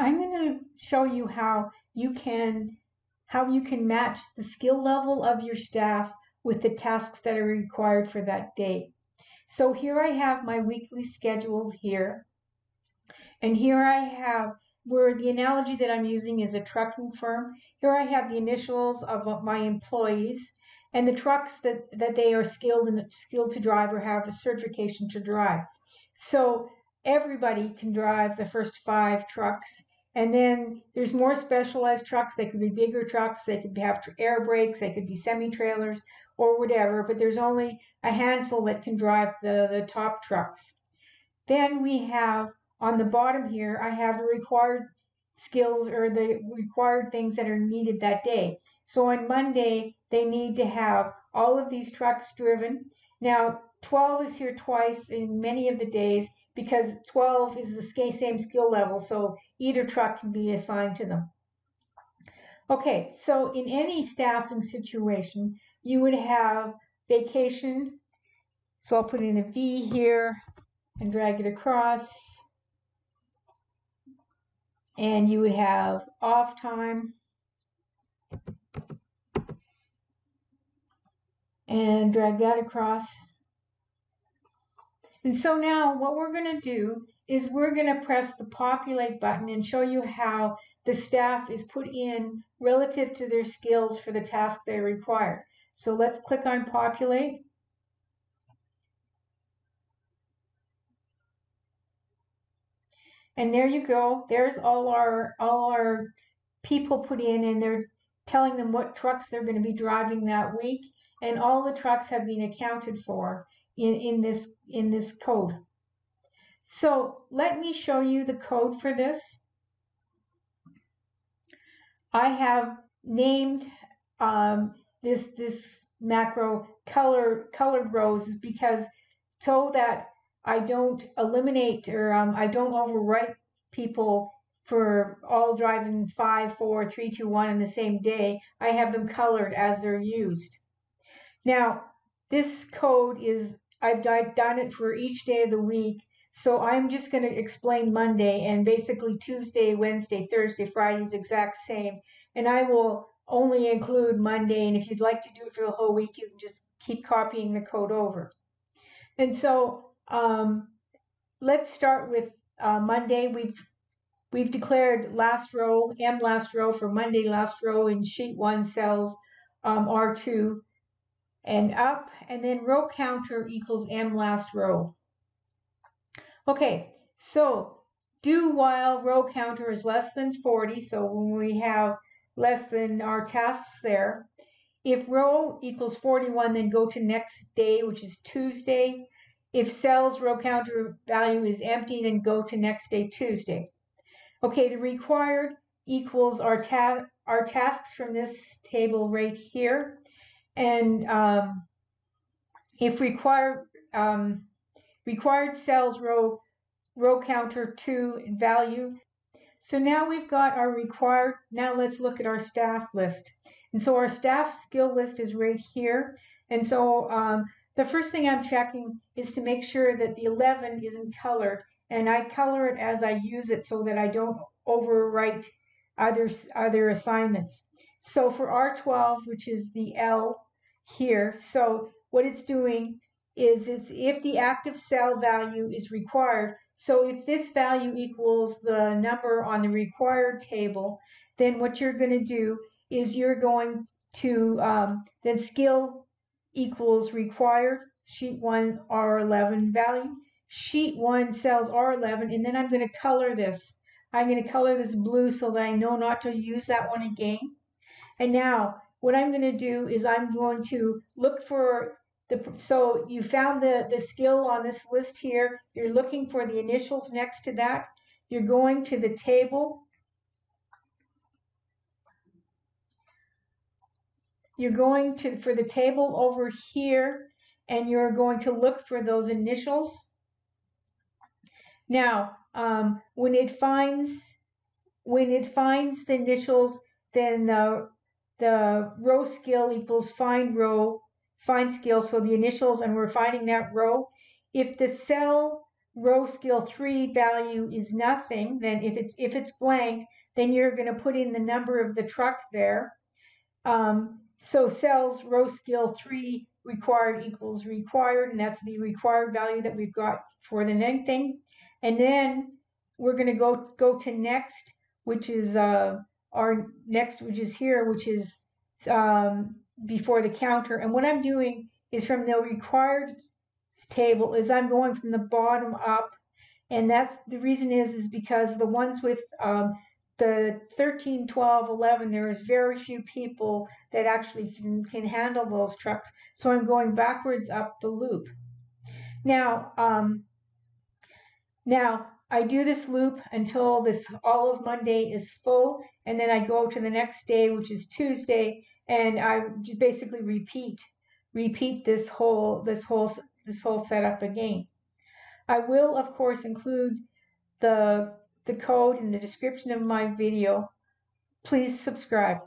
I'm going to show you how you can how you can match the skill level of your staff with the tasks that are required for that day. So here I have my weekly schedule here. And here I have where the analogy that I'm using is a trucking firm. Here I have the initials of my employees and the trucks that, that they are skilled and skilled to drive or have a certification to drive. So everybody can drive the first five trucks and then there's more specialized trucks. They could be bigger trucks. They could have air brakes. They could be semi trailers or whatever. But there's only a handful that can drive the, the top trucks. Then we have on the bottom here, I have the required skills or the required things that are needed that day. So on Monday, they need to have all of these trucks driven. Now, 12 is here twice in many of the days because 12 is the same skill level, so either truck can be assigned to them. Okay, so in any staffing situation, you would have vacation. So I'll put in a V here and drag it across. And you would have off time. And drag that across. And so now what we're going to do is we're going to press the populate button and show you how the staff is put in relative to their skills for the task they require. So let's click on populate. And there you go. There's all our all our people put in and they're telling them what trucks they're going to be driving that week and all the trucks have been accounted for in, in this in this code. So let me show you the code for this. I have named um, this this macro color colored rows because so that I don't eliminate or um, I don't overwrite people for all driving five, four, three, two, one in the same day. I have them colored as they're used. Now, this code is I've done it for each day of the week. So I'm just going to explain Monday and basically Tuesday, Wednesday, Thursday, Friday is exact same. And I will only include Monday. And if you'd like to do it for the whole week, you can just keep copying the code over. And so um, let's start with uh, Monday. We've we've declared last row, M last row for Monday last row in sheet one cells um, R2 and up, and then row counter equals m last row. Okay, so do while row counter is less than 40, so when we have less than our tasks there, if row equals 41, then go to next day, which is Tuesday. If cells row counter value is empty, then go to next day, Tuesday. Okay, the required equals our, ta our tasks from this table right here. And um, if required, um, required cells row, row counter 2 value. So now we've got our required, now let's look at our staff list. And so our staff skill list is right here. And so um, the first thing I'm checking is to make sure that the 11 isn't colored. And I color it as I use it so that I don't overwrite other, other assignments. So for R12, which is the L here. So what it's doing is it's if the active cell value is required. So if this value equals the number on the required table, then what you're going to do is you're going to um, then skill equals required sheet 1 R11 value, sheet 1 cells R11, and then I'm going to color this. I'm going to color this blue so that I know not to use that one again. And now what I'm going to do is I'm going to look for the, so you found the, the skill on this list here. You're looking for the initials next to that. You're going to the table. You're going to for the table over here, and you're going to look for those initials. Now, um, when it finds when it finds the initials, then the the row skill equals find row, find skill, so the initials, and we're finding that row. If the cell row skill three value is nothing, then if it's if it's blank, then you're going to put in the number of the truck there. Um, so cells row skill three required equals required, and that's the required value that we've got for the next thing. And then we're going to go go to next, which is uh, our next, which is here, which is um, before the counter. And what I'm doing is from the required table is I'm going from the bottom up. And that's the reason is, is because the ones with um, the 13, 12, 11, there is very few people that actually can, can handle those trucks. So I'm going backwards up the loop. Now, um, now I do this loop until this all of Monday is full, and then I go to the next day, which is Tuesday, and I just basically repeat repeat this whole this whole this whole setup again. I will of course include the the code in the description of my video. Please subscribe.